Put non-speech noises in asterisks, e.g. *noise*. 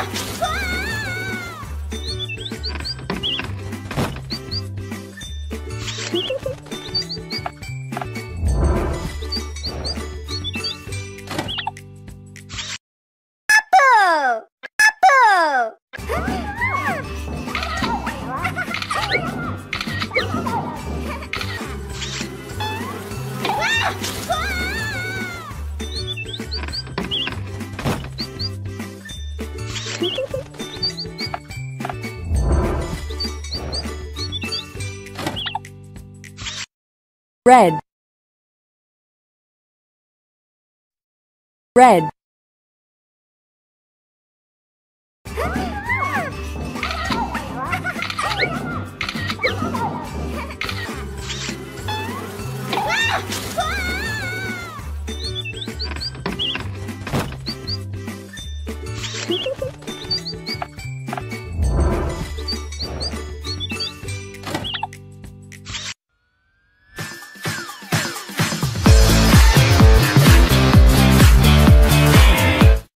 Ah! red. Red. *laughs*